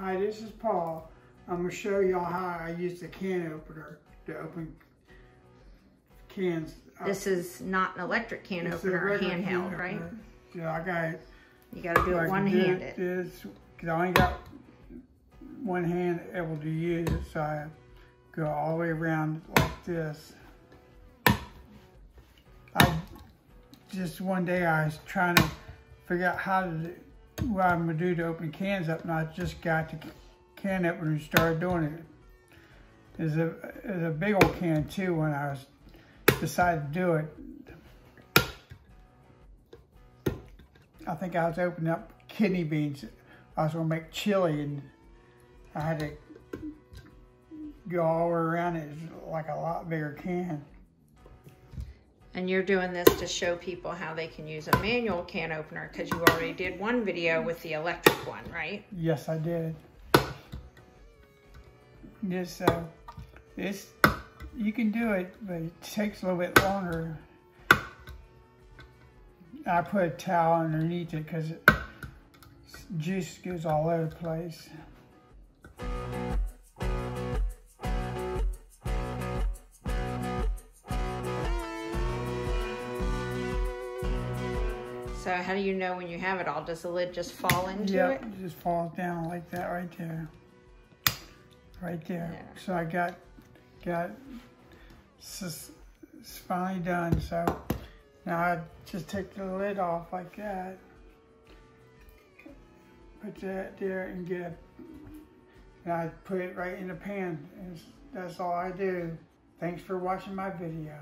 Hi, this is Paul. I'm gonna show y'all how I use the can opener to open cans. This is not an electric can It's opener, a regular can handheld, right? opener. So I got it. You gotta do I it one-handed. This, cause I only got one hand able to use it, so I go all the way around like this. I just one day I was trying to figure out how to what I'm gonna do to open cans up, and I just got the can up when we started doing it. It's a it's a big old can too. When I was decided to do it, I think I was opening up kidney beans. I was gonna make chili, and I had to go all the way around it. It's like a lot bigger can. And you're doing this to show people how they can use a manual can opener because you already did one video with the electric one, right? Yes, I did. This, uh, this, you can do it, but it takes a little bit longer. I put a towel underneath it because juice goes all over the place. So how do you know when you have it all? Does the lid just fall into Yep, it? it just falls down like that right there. Right there. There. So I got, got, it's finally done. So now I just take the lid off like that. Put that there and get it. And I put it right in the pan. And that's all I do. Thanks for watching my video.